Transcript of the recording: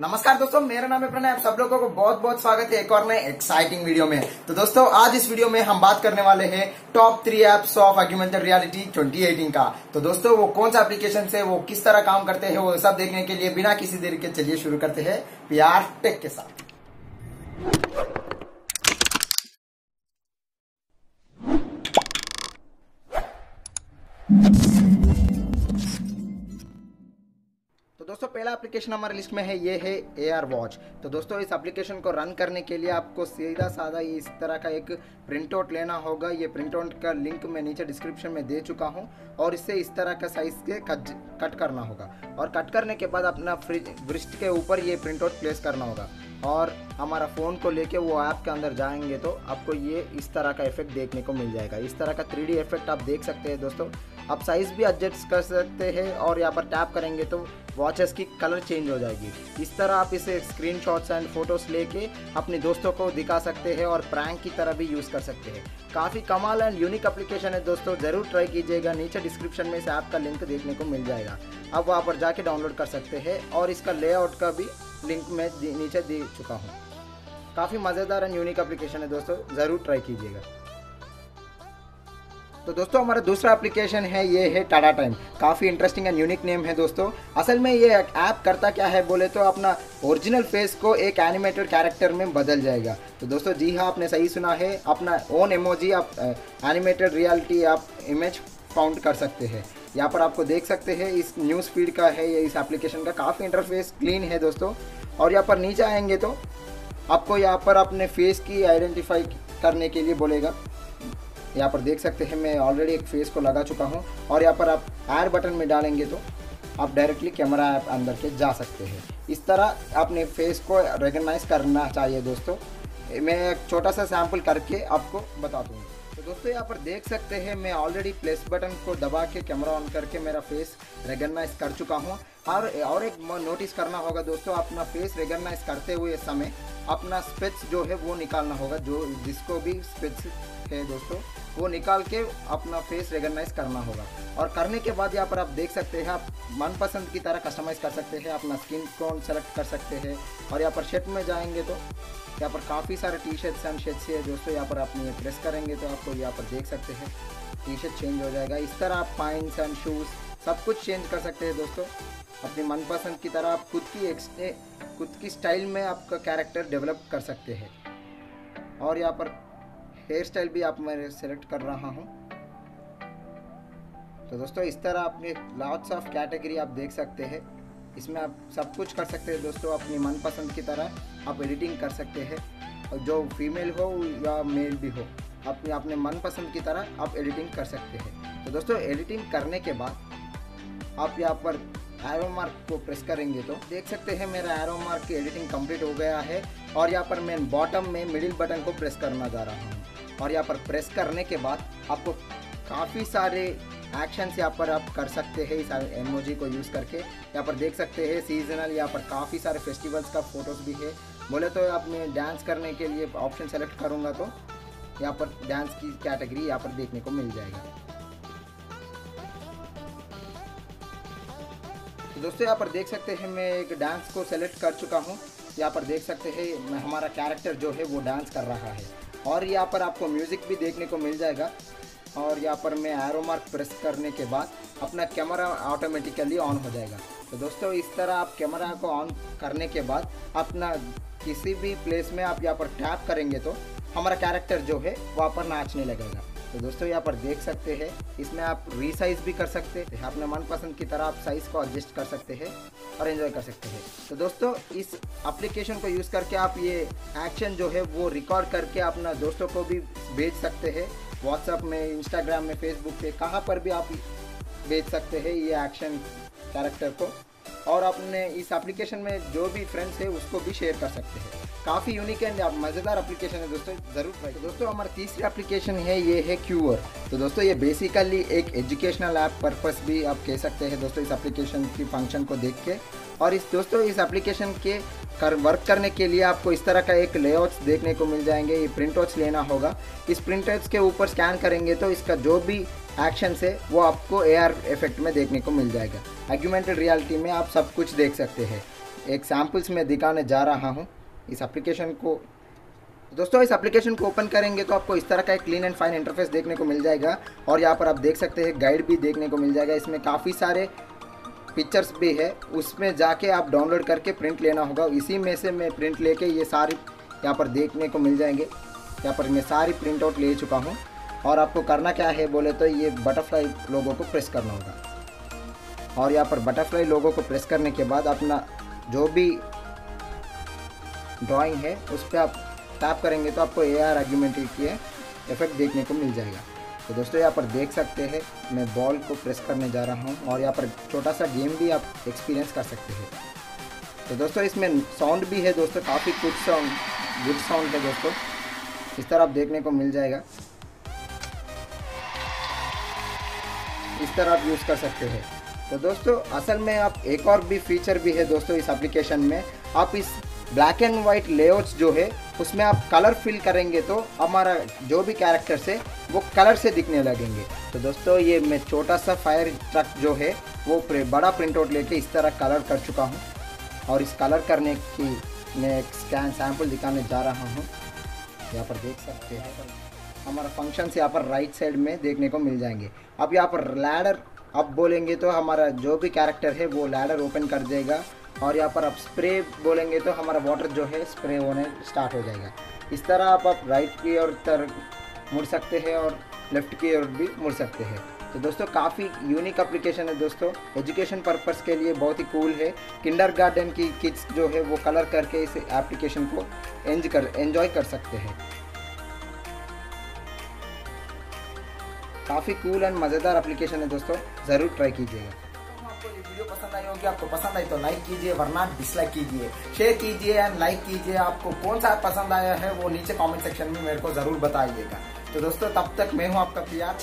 नमस्कार दोस्तों, मेरा नाम है प्रणय। आप सब लोगों को बहुत बहुत स्वागत है एक और नए एक्साइटिंग वीडियो में। तो दोस्तों, आज इस वीडियो में हम बात करने वाले हैं top three apps of augmented reality 2018 का। तो दोस्तों, वो कौन सा एप्लीकेशन है वो किस तरह काम करते हैं, वो सब देखने के लिए बिना किसी देर के चलिए शुरू करते हैं प्यार टेक के साथ। तो दोस्तों, पहला एप्लीकेशन हमारे लिस्ट में है, ये है ए आर वॉच तो दोस्तों, इस एप्लीकेशन को रन करने के लिए आपको सीधा साधा इस तरह का एक प्रिंट आउट लेना होगा। ये प्रिंट आउट का लिंक मैं नीचे डिस्क्रिप्शन में दे चुका हूँ और इससे इस तरह का साइज़ के कट कट करना होगा। और कट करने के बाद अपना फ्रिज ब्रिस्ट के ऊपर ये प्रिंट आउट प्लेस करना होगा। और हमारा फ़ोन को लेके वो ऐप के अंदर जाएँगे तो आपको ये इस तरह का इफ़ेक्ट देखने को मिल जाएगा। इस तरह का थ्री इफ़ेक्ट आप देख सकते हैं दोस्तों। आप साइज़ भी एडजस्ट कर सकते हैं और यहाँ पर टैप करेंगे तो वॉचेस की कलर चेंज हो जाएगी। इस तरह आप इसे स्क्रीन एंड फ़ोटोज़ लेके अपने दोस्तों को दिखा सकते हैं और प्रैंक की तरह भी यूज़ कर सकते हैं। काफ़ी कमाल एंड यूनिक एप्लीकेशन है दोस्तों, ज़रूर ट्राई कीजिएगा। नीचे डिस्क्रिप्शन में इस ऐप का लिंक देखने को मिल जाएगा। आप वहाँ पर जाके डाउनलोड कर सकते हैं और इसका लेआउट का भी लिंक मैं नीचे दे चुका हूँ। काफ़ी मज़ेदार एंड यूनिक एप्लीकेशन है दोस्तों, ज़रूर ट्राई कीजिएगा। तो दोस्तों, हमारा दूसरा एप्लीकेशन है, ये है टाटा टाइम काफ़ी इंटरेस्टिंग एंड यूनिक नेम है दोस्तों। असल में ये ऐप करता क्या है बोले तो अपना ओरिजिनल फेस को एक एनिमेटेड कैरेक्टर में बदल जाएगा। तो दोस्तों, जी हाँ आपने सही सुना है, अपना ओन एमोजी आप एनिमेटेड रियलिटी आप इमेज फाउंड कर सकते हैं। यहाँ पर आपको देख सकते हैं, इस न्यूज़ फ़ीड का है, ये इस एप्लीकेशन का काफ़ी इंटरफेस क्लीन है दोस्तों। और यहाँ पर नीचे आएँगे तो आपको यहाँ पर अपने फेस की आइडेंटिफाई करने के लिए बोलेगा। यहाँ पर देख सकते हैं, मैं ऑलरेडी एक फेस को लगा चुका हूँ और यहाँ पर आप आयर बटन में डालेंगे तो आप डायरेक्टली कैमरा ऐप अंदर के जा सकते हैं। इस तरह अपने फेस को रिकगनाइज करना चाहिए दोस्तों। मैं एक छोटा सा सैंपल करके आपको बता दूँगा तो दोस्तों, यहाँ पर देख सकते हैं, मैं ऑलरेडी प्लेस बटन को दबा के कैमरा ऑन करके मेरा फेस रिकगनाइज कर चुका हूँ। और और एक नोटिस करना होगा दोस्तों, अपना फेस रिकगनाइज करते हुए समय अपना स्पेट्स जो है वो निकालना होगा, जो जिसको भी स्पेट्स है दोस्तों, वो निकाल के अपना फेस रिकगनाइज करना होगा। और करने के बाद यहाँ पर आप देख सकते हैं, आप मनपसंद की तरह कस्टमाइज कर सकते हैं, अपना स्किन टोन सेलेक्ट कर सकते हैं। और यहाँ पर शर्ट में जाएँगे तो यहाँ पर काफ़ी सारे टी शर्ट्स एंड शर्ट्स है दोस्तों, यहाँ पर आप प्रेस करेंगे तो आपको यहाँ पर देख सकते हैं टी शर्ट चेंज हो जाएगा। इस तरह आप पाइंस एंड शूज़ सब कुछ चेंज कर सकते हैं दोस्तों। अपनी मनपसंद की तरह आप खुद की खुद की स्टाइल में आपका कैरेक्टर डेवलप कर सकते हैं। और यहाँ पर हेयर स्टाइल भी आप मैं सेलेक्ट कर रहा हूँ। तो दोस्तों, इस तरह आपने लॉट्स ऑफ़ कैटेगरी आप देख सकते हैं। इसमें आप सब कुछ कर सकते हैं दोस्तों, अपनी मनपसंद की तरह आप एडिटिंग कर सकते हैं। और जो फीमेल हो या मेल भी हो, अपने अपने मनपसंद की तरह आप एडिटिंग कर सकते हैं। तो दोस्तों एडिटिंग करने के बाद आप यहाँ पर एरो मार्क को प्रेस करेंगे तो। देख सकते हैं, मेरा एरो मार्क की एडिटिंग कंप्लीट हो गया है और यहाँ पर मैं बॉटम में मिडिल बटन को प्रेस करना जा रहा हूँ। और यहाँ पर प्रेस करने के बाद आपको काफ़ी सारे एक्शंस यहाँ पर आप कर सकते हैं इस एमओजी को यूज़ करके। यहाँ पर देख सकते हैं सीजनल यहाँ पर काफ़ी सारे फेस्टिवल्स का फ़ोटोज़ भी है। बोले तो आप मैं डांस करने के लिए ऑप्शन सेलेक्ट करूँगा तो यहाँ पर डांस की कैटेगरी यहाँ पर देखने को मिल जाएगा। दोस्तों, यहाँ पर देख सकते हैं, मैं एक डांस को सेलेक्ट कर चुका हूँ। यहाँ पर देख सकते हैं हमारा कैरेक्टर जो है, वो डांस कर रहा है। और यहाँ पर आपको म्यूज़िक भी देखने को मिल जाएगा। और यहाँ पर मैं एरो मार्क प्रेस करने के बाद अपना कैमरा ऑटोमेटिकली ऑन हो जाएगा। तो दोस्तों, इस तरह आप कैमरा को ऑन करने के बाद अपना किसी भी प्लेस में आप यहाँ पर टैप करेंगे तो हमारा कैरेक्टर जो है वहाँ पर नाचने लगेगा। तो दोस्तों, यहाँ पर देख सकते हैं। इसमें आप रीसाइज भी कर सकते हैं। अपने मनपसंद की तरह आप साइज़ को एडजस्ट कर सकते हैं और एंजॉय कर सकते हैं। तो दोस्तों, इस एप्लीकेशन को यूज़ करके आप ये एक्शन जो है, वो रिकॉर्ड करके अपना दोस्तों को भी भेज सकते हैं। व्हाट्सएप में इंस्टाग्राम में फेसबुक पे, कहाँ पर भी आप भेज सकते हैं ये एक्शन कैरेक्टर को। और अपने इस एप्लीकेशन में जो भी फ्रेंड्स है, उसको भी शेयर कर सकते हैं। काफ़ी यूनिक एंड मज़ेदार एप्लीकेशन है दोस्तों। ज़रूर ट्राई तो दोस्तों, हमारा तीसरी एप्लीकेशन है, ये है क्यूअर तो दोस्तों, ये बेसिकली एक एजुकेशनल ऐप पर्पस भी आप कह सकते हैं दोस्तों, इस एप्लीकेशन की फ़ंक्शन को देख के। और इस दोस्तों, इस एप्लीकेशन के कर वर्क करने के लिए आपको इस तरह का एक लेआउट्स देखने को मिल जाएँगे। ये प्रिंट लेना होगा। इस प्रिंट के ऊपर स्कैन करेंगे तो इसका जो भी एक्शन से वो आपको ए इफ़ेक्ट में देखने को मिल जाएगा। एग्यूमेंटेड रियलिटी में आप सब कुछ देख सकते हैं। एक सैम्पल्स में दिखाने जा रहा हूँ। इस एप्लीकेशन को। दोस्तों, इस एप्लीकेशन को ओपन करेंगे तो आपको इस तरह का एक क्लीन एंड फाइन इंटरफेस देखने को मिल जाएगा और यहाँ पर आप देख सकते हैं गाइड भी देखने को मिल जाएगा। इसमें काफ़ी सारे पिक्चर्स भी है। उसमें जाके आप डाउनलोड करके प्रिंट लेना होगा। इसी में से मैं प्रिंट लेके ये सारी यहाँ पर देखने को मिल जाएँगे। यहाँ पर मैं सारी प्रिंट आउट ले चुका हूँ। और आपको करना क्या है, बोले तो ये बटरफ्लाई लोगों को प्रेस करना होगा। और यहाँ पर बटरफ्लाई लोगों को प्रेस करने के बाद अपना जो भी ड्राइंग है, उस पर आप टैप करेंगे तो आपको ए आर आर्ग्यूमेंट्री की इफ़ेक्ट देखने को मिल जाएगा। तो दोस्तों, यहाँ पर देख सकते हैं, मैं बॉल को प्रेस करने जा रहा हूँ और यहाँ पर छोटा सा गेम भी आप एक्सपीरियंस कर सकते हैं। तो दोस्तों, इसमें साउंड भी है दोस्तों, काफ़ी कुछ साउंड गुड साउंड है दोस्तों। इस तरह आप देखने को मिल जाएगा। इस तरह आप यूज़ कर सकते हैं। तो दोस्तों, असल में आप एक और भी फीचर भी है दोस्तों इस एप्लीकेशन में। आप इस ब्लैक एंड वाइट लेआउट्स जो है, उसमें आप कलर फिल करेंगे तो हमारा जो भी कैरेक्टर्स है वो कलर से दिखने लगेंगे। तो दोस्तों, ये मैं छोटा सा फायर ट्रक जो है, वो बड़ा प्रिंट आउट लेके इस तरह कलर कर चुका हूँ। और इस कलर करने की मैं स्कैन सैंपल दिखाने जा रहा हूँ। यहाँ पर देख सकते हैं। हमारा फ़ंक्शंस यहाँ पर राइट साइड में देखने को मिल जाएँगे। अब यहाँ पर लैडर अब बोलेंगे तो हमारा जो भी कैरेक्टर है वो लैडर ओपन कर देगा और यहाँ पर आप स्प्रे बोलेंगे तो हमारा वाटर जो है स्प्रे होने स्टार्ट हो जाएगा। इस तरह आप आप राइट की ओर तर मुड़ सकते हैं और लेफ़्ट की ओर भी मुड़ सकते हैं। तो दोस्तों, काफ़ी यूनिक एप्लीकेशन है दोस्तों। एजुकेशन पर्पस के लिए बहुत ही कूल है। किंडर गार्डन की किड्स जो है वो कलर करके इस एप्लीकेशन को एंज कर एंजॉय कर सकते हैं। काफ़ी कूल एंड मज़ेदार एप्लीकेशन है दोस्तों। ज़रूर ट्राई कीजिएगा। वीडियो पसंद आई होगी, आपको पसंद आई तो लाइक कीजिए, वरना डिसलाइक कीजिए। शेयर कीजिए एंड लाइक कीजिए। आपको कौन सा पसंद आया है, वो नीचे कमेंट सेक्शन में मेरे को ज़रूर बताइएगा। तो दोस्तों, तब तक मैं हूँ आपका प्यार